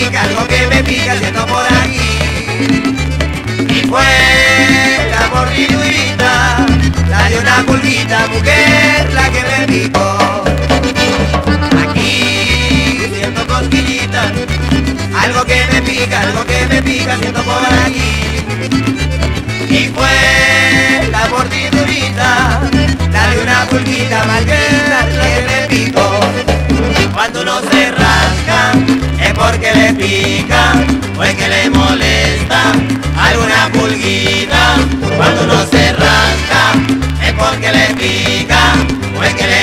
algo que me pica siendo por aquí. Y fue la mordidurita, la de una pulguita, mujer, la que me picó. Aquí siento cosquillita algo que me pica, algo que me pica siendo por aquí. Y fue o es que le molesta alguna pulguita cuando no se rasca es porque le pica o que le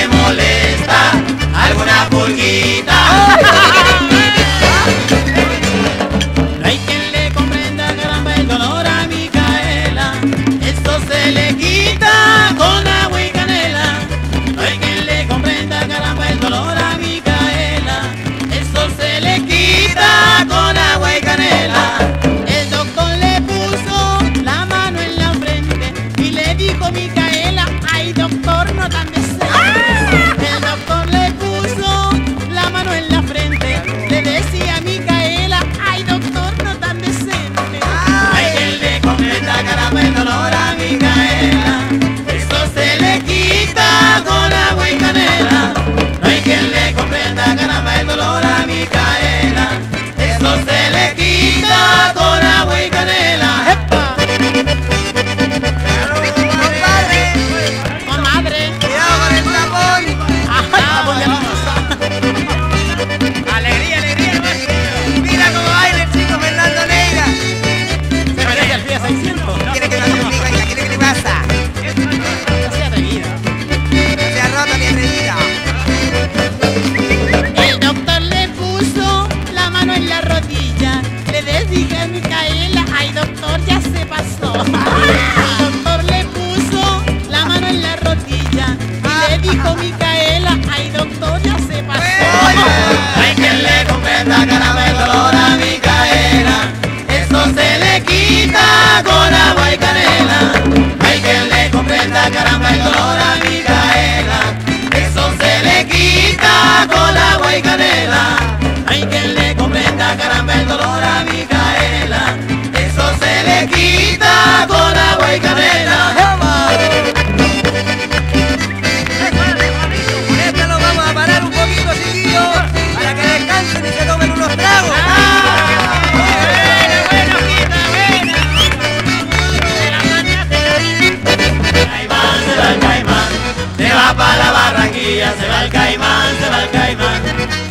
Se va el caimán, se va el caimán.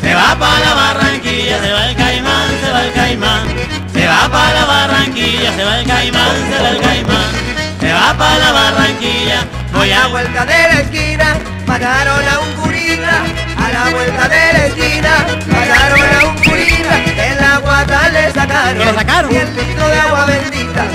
Se va para la Barranquilla, se va el caimán, se va el caimán. Se va para la Barranquilla, se va el caimán, se va el caimán. Se va para la Barranquilla, voy a vuelta de la esquina, mataron a un curita. A la vuelta de la esquina, mataron a un curita. En la guata le sacaron, y el litro de agua bendita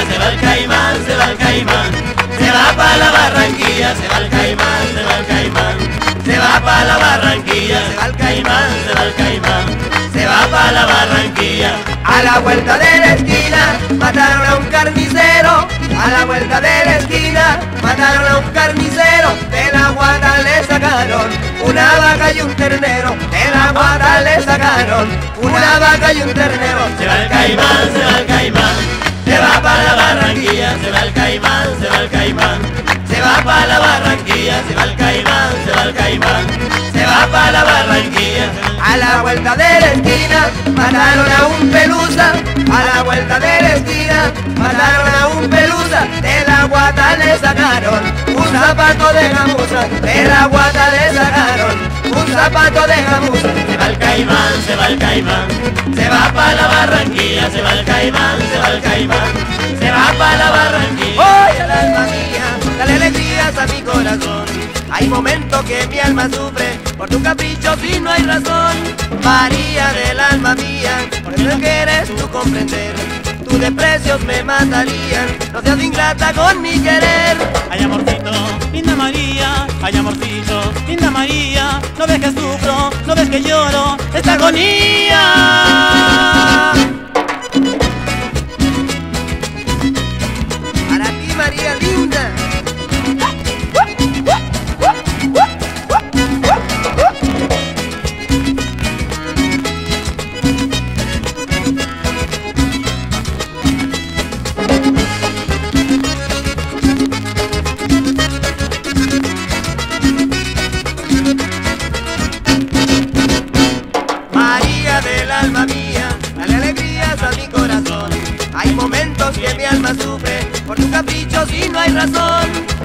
Barranquilla, se va el caimán, se va el caimán. Se va pa' la Barranquilla, se va el caimán, se va el caimán. Se va pa' la Barranquilla, se va el caimán, se va el caimán. Se va pa' la Barranquilla. A la vuelta de la esquina mataron a un carnicero. A la vuelta de la esquina mataron a un carnicero. De la guata le sacaron una vaca y un ternero. De la guata le sacaron una vaca y un ternero. Se va el caimán, se va el caimán. Se va pa' la Barranquilla, se va el caimán, se va el caimán. Se va pa' la Barranquilla, se va el caimán, se va el caimán. Se va pa' la Barranquilla. A la vuelta de la esquina mataron a un pelusa. A la vuelta de la esquina mataron a un pelusa. De la guata le sacaron un zapato de gamuza. De la guata le zapato de gamuza. Se va el caimán, se va el caimán. Se va pa' la Barranquilla, se va el caimán, se va el caimán. Se va pa' la Barranquilla. Oye al alma mía, dale alegrías a mi corazón. Hay momentos que mi alma sufre por tu capricho si no hay razón. María del alma mía, porque no quieres tú comprender. Tus desprecios me matarían, no seas ingrata con mi querer. Ay amorcito, linda María, ay amorcito, linda María, no ves que sufro, no ves que lloro, esta agonía.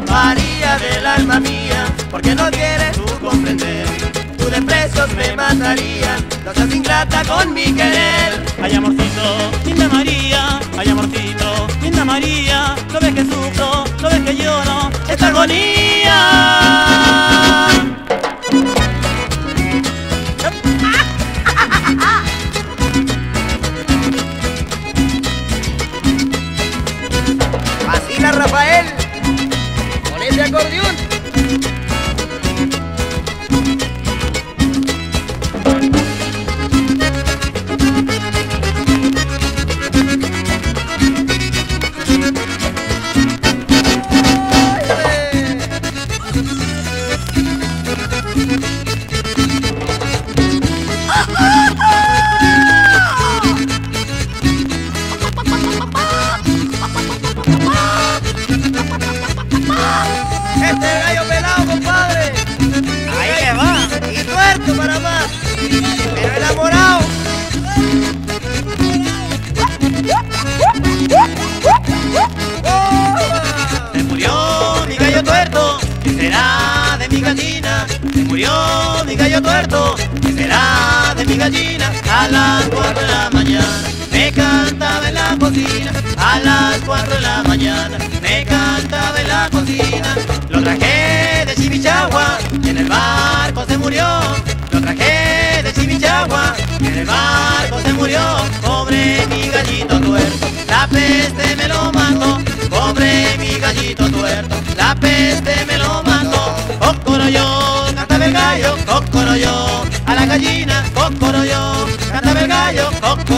María del alma mía, porque no quieres tú comprender. Tus desprecios me matarían, no seas ingrata con mi querer. Ay amorcito, linda María, ay amorcito, linda María, no ves que sufro, no ves que lloro, esta agonía. De mi gallina? Se murió mi gallo tuerto, ¿qué será de mi gallina? A las cuatro de la mañana me cantaba en la cocina, a las cuatro de la mañana me cantaba en la cocina. Lo traje de Chimichagua, y en el barco se murió. Lo traje de Chimichagua, y en el barco se murió. Pobre mi gallito tuerto, la peste me lo mató. Pobre mi gallito tuerto, la peste me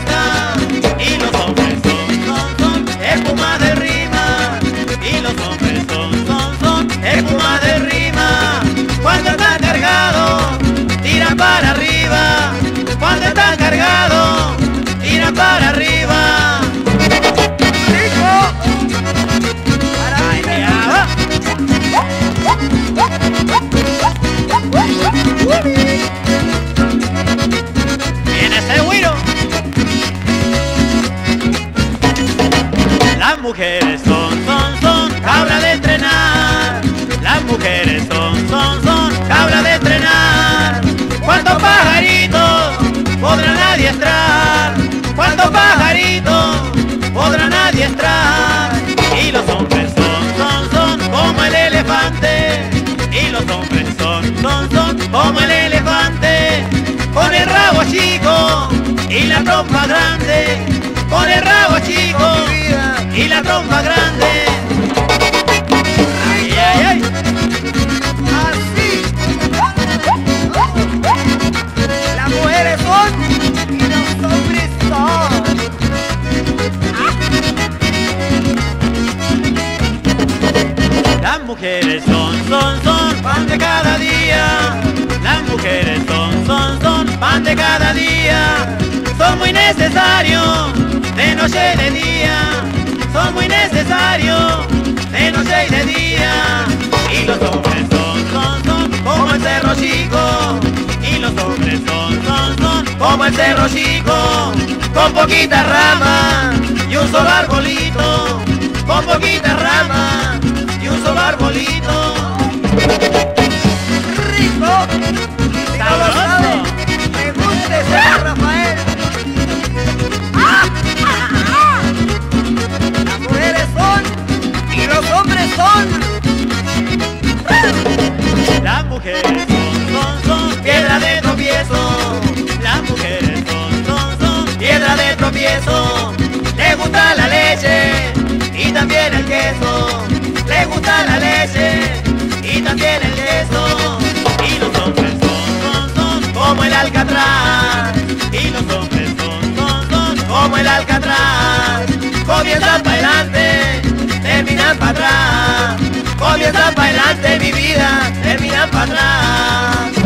fiesta. Mujeres son, son, son pan de cada día. Las mujeres son, son, son pan de cada día. Son muy necesarios de noche y de día. Son muy necesarios de noche y de día. Y los hombres son, son, son como el cerro chico. Y los hombres son, son, son como el cerro chico. Con poquita rama y un solo arbolito. Con poquita rama y un solo arbolito. Rico. Sabroso. sabe. Pregúntese a Rafael. Las mujeres son y los hombres son. Las mujeres la leche y también el queso. Y los hombres son, son, son como el alcatraz. Y los hombres son, son, son como el alcatraz. Comienzan para adelante, terminan para atrás. Comienzan para adelante mi vida, terminan para atrás.